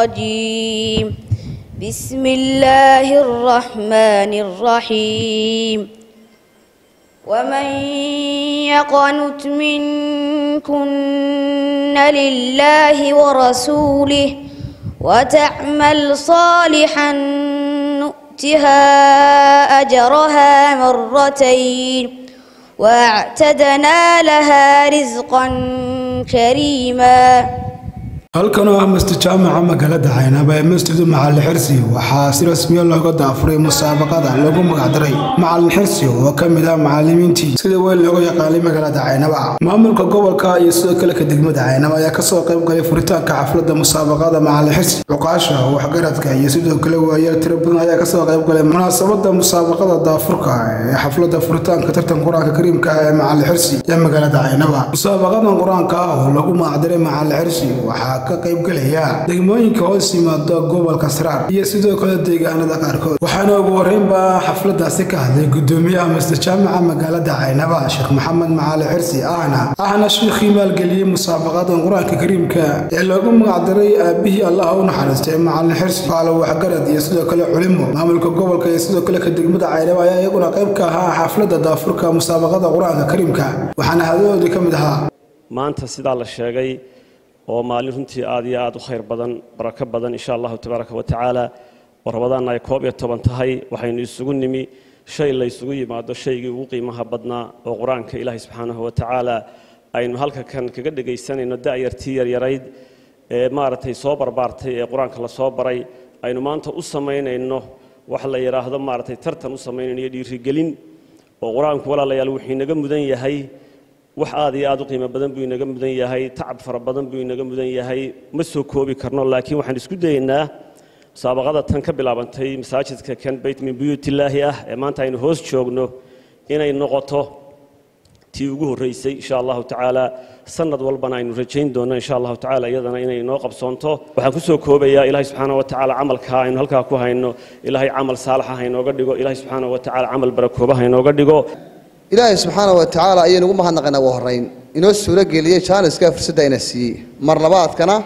الرجيم. بسم الله الرحمن الرحيم. ومن يقنت منكن لله ورسوله وتعمل صالحا نؤتها أجرها مرتين وأعتدنا لها رزقا كريما. Halkan oo ah masjid jaamaca magaalada caynaba ee masjidu macalin xirsi waxaa si rasmiya looga daafuray musaabaqada loogu magacdaray macalin xirsi oo ka mid ah macalimiintii sida weyn looga yaqaanay magaalada caynaba. Maamulka gobolka iyo sidoo kale ka degmada caynaba ayaa ka soo qayb galay furitaanka xafladda musaabaqada macalin xirsi cuqaasha waxgaradka iyo sidoo kale waayeel tiro badan ayaa ka soo qayb galay munaasabada musaabaqada daafurka ee xafladda furitaanka tartan qur'aanka kariimka ah ee macalin xirsi ee magaalada caynaba. Musaabaqadan qur'aanka ah oo lagu magacdaray macalin xirsi waxaa ka qaybgalaya degmooyinka hoos yimaada gobolka saraar iyo sidoo kale deegaanada qaarkood. Waxaana ugu horreynba xafladaasi ka hadlay gudoomiyaha masjid jaamaca magaalada caynaba sheekh maxamed macali xirsi ahna ahna shiikhii maalgeliyey musaabaqadan qur'aanka kariimka ee loogu magacdaray aabihii allah u naxariistay macalin xirsi qaalo waxgarad iyo sidoo kale culimo. Maamulka gobolka iyo sidoo kale ka degmada caynaba ayaa iyaguna qayb ka ahaa xafladda daafurka musaabaqada qur'aanka kariimka waxaana hadadoodii ka mid ahaa. Maanta sidaa la sheegay oo maalin runtii aad iyo aad u khayr badan barako badan insha allahu tabaaraka wa tacaala. Oo rabadaanna ay koob iyo toban tahay waxaynu isugu nimi. Shay la ysugu yimaado shaygii ugu qiimaha badnaa oo qur'aanka ilaahay subxaanahu wa tacaala aynu halka kan kaga dhegaysanayno da'yartii yaryarayd ee maaragtay soo barbaartay ee qur'aanka la soo baray aynu maanta u samaynayno wax la yidhaahdo maaragtay tartan u samaynayno iyo dhiirigelin oo qur'aanku walaalayaal wuxuu inaga mudan yahay wax aad iyo aad u qiimo badan buu inaga mudan yahay tacab fara badan buu inaga mudan yahay ma soo koobi karno laakiin waxaan isku dayaynaa musaabaqada tan ka bilaabantay masaajidka kan bayt min buyuutillaahi ah ee maanta aynu hoos joogno inay noqoto tii ugu horreysay insha allahu tacaala. Sanad walbana aynu rajayn doonno insha allahu tacaala iyadana inay noo qabsoonto. Waxaan ku soo koobayaa ilaahay subxaana wa tacaala camalka aynu halkaa ku hayno. Ilaahay camal saalaxa haynooga dhigo. Ilaahay subxaana wa tacaala camal barakooba haynooga dhigo ilaahay subxaana wa tacaala ayaynu ugu mahadnaqaynaa ugu horrayn. Inoo suuro geliyey jaaniska fursadda ina siiyey mar labaadkana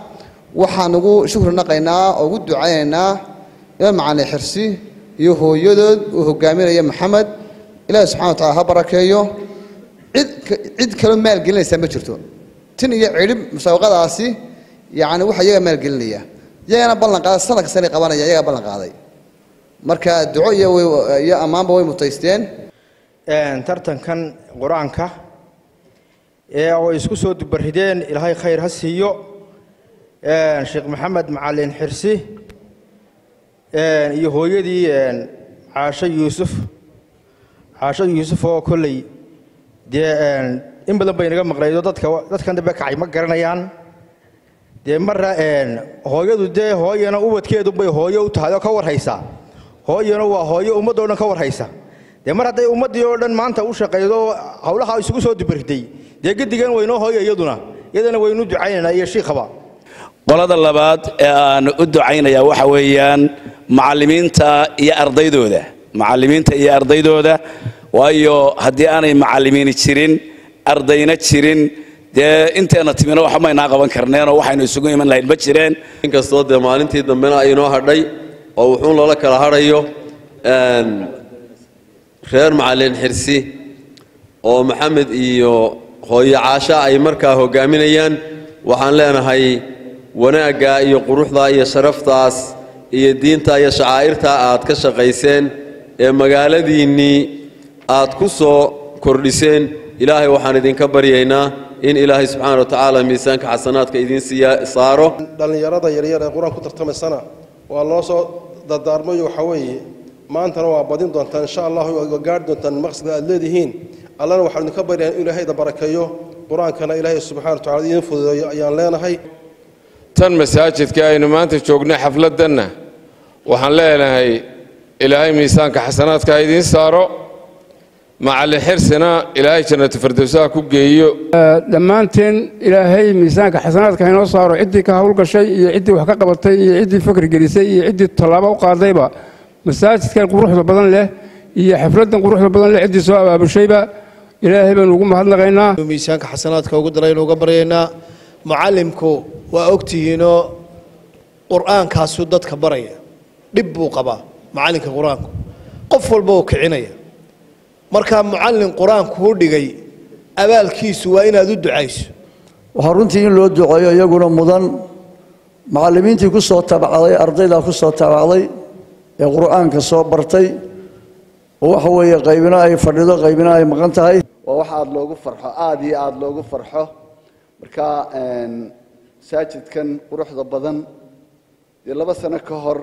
waxaan ugu shukri naqaynaa oo ugu ducaynaynaa imaam macalin xirsi iyo hooyadood uu hogaaminaya maxamed. Ilaahay subxana wa tacala ha barakeeyo. Cid cid kaloo maalgelinaysaa ma jirto. Tin iyo cidhib musaabaqadaasi yacni waxa iyaga maalgelinaya iyagana ballan qaaday sanad kastanay qabanaya iyagaa ballan qaaday. Marka duco iyo iyo ammaanba way mutaysteen tartankan qur'aanka ee oo isku soo dubarideen ilaahay khayr ha siiyo. Sheekh maxamed macalin xirsi iyo hooyadii caasho yuusuf. Caasho yuusuf oo kolley dee in badan bay naga maqnaydo dadka dadkan dambe kacay ma garanayaan. Dee marra hooyadu dee hooyana ubadkeedunbay hooyo u tahay oo ka warhaysaa hooyana waa hooyo ummaddoo dhan ka warhaysa dee mar hadday ummaddii oo dhan maanta u shaqaydo hawlaha isugu soo dubarday dee gedigan waynoo hooya iyaduna. Iyadana waynu ducaynaynaa iyo shiikhaba qolada labaad ee aan u ducaynayaa waxa weeyaan macallimiinta iyo ardaydooda. Macallimiinta iyo ardaydooda. Waayo haddii aanay macallimiini jirin ardayna jirin dee inteenna timina wax maynaa qaban karneenoo waxaynu isugu iman lahayn ma jireen. Inkastoo dee maalintii dambena aynoo hadhay oo wuxuun loola kala hadhayo reer macalin xirsi oo maxamed iyo hooyo caasha ay markaa hogaaminayaan waxaan leenahay wanaagga iyo quruxda iyo sharaftaas iyo diinta iyo shacaa'irta aad ka shaqayseen ee magaaladiinnii aad ku soo kordhiseen ilaahay waxaan idinka baryaynaa in ilaahay subxaana wa tacaala miisaanka xasanaadka idiin siiya saaro. Dhallinyarada yaryar ee qur'aan ku tartamaysana waa loo soo dardaarmayo waxaa weeye maantana waa badin doontaan insha allahu waa gaari doontaan maqsadka aad leedihiin. Allana waxaan idinka baryaa in ilaahayda barakeeyo qur'aankana ilaahay subxana wa tacala idiin fududeeyo ayaan leenahay. Tan masaajidka aynu maanta joognay xafladdanna waxaan leenahay ilaahay miisaanka xasanaadka ha idiin saaro macallin xirsina ilaahay jannatu firdowsaha ku geeyo. Dhammaanteen ilaahay miisaanka xasanaadka ha inoo saaro ciddii ka howlgashay iyo ciddii wax ka qabatay iyo ciddii fakri gelisay iyo ciddii tallaabo u qaadayba masaajidkan quruxda badan leh iyo xafladdan quruxda badan leh ciddii soo abaabushayba ilaahay baanu ugu mahadnaqaynaa. Miisaanka xasanaadka ugu daraynu uga baryaynaa. Mucallimku waa ogtihiinoo qur'aankaasuu dadka baraya. Dhib buu qabaa macallinka qur'aanku. Qof walba uu kicinaya. Markaa mucallin qur'aankuu dhigay abaalkiisu waa inaad u ducayso. Waxaa runtii in loo duceeyo iyaguna mudan. Macallimiintii ku soo tabacday ardaydaa ku soo tabacday ee qur'aanka soo bartay oo waxa weeye qaybina ay fadhido qaybina ay maqan tahay. Waa wax aada loogu farxo aada iyo aada loogu farxo. Marka masaajidkan quruxda badan dee laba sano ka hor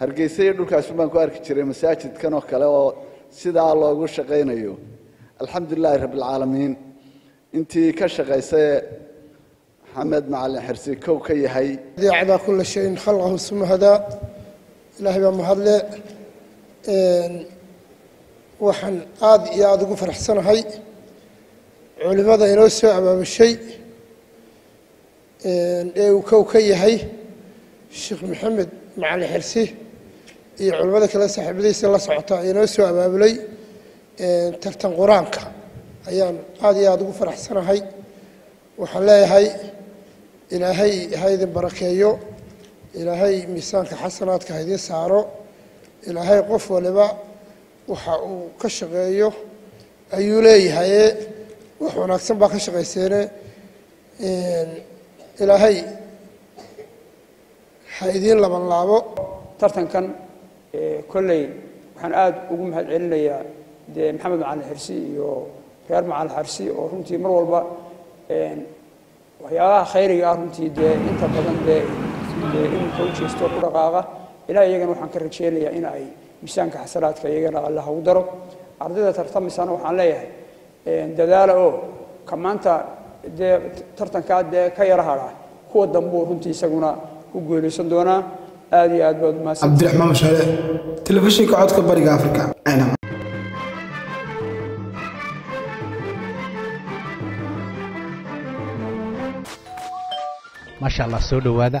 hargeysa iyo dhulkaasi baan ku arki jiray masaajidkan oo kale oo sidaa loogu shaqaynayo alxamdulilaahi rabbilcaalamiin intii ka shaqaysay maxamed macalin xirsi kow ka yahay. Acdaa kula shayin khalqahu suma hadaa ilaahay baa mahadle waxaan aada iyo aada ugu faraxsanahay culimmada inoo soo abaabushay ee uu kow ka yahay sheekh maxamed macalin xirsi iyo culimmada kale saaxiibadiisa la socota inoo soo abaabulay tartan qur'aanka. Ayaan aada iyo aada ugu faraxsanahay. Waxaan leeyahay ilaahay ha idin barakeeyo ilaahay miisaanka xasanaadka ha idin saaro. Ilaahay qof waliba waxa uu ka shaqeeyo ayuu leeyahaye wax wanaagsan baa ka shaqayseene ilaahay ha idiin laban laabo tartankan kolley waxaan aada ugu mahad celinayaa dee maxamed macalin xirsi iyo reer macalin xirsi oo runtii mar walba waxyaabaha khayriga ah runtii dee inta badan dee dee iminka u jeesto ku dhaqaaqa ilaa iyagana waxaan ka rajeynayaa in ay miisaanka xasanaadka iyagana allah ugu daro. Ardayda tartamaysana waxaan leeyahay dadaala oo ka maanta dee tartankaa dee ka yara hadha kuwa dambuu runtii isaguna ku guulaysan doonaa aada iyo aad baad umahadsan cabdiraxmaan mashaale telefishinka codka bariga afrika. Aynaba maasha allah soo dhowaada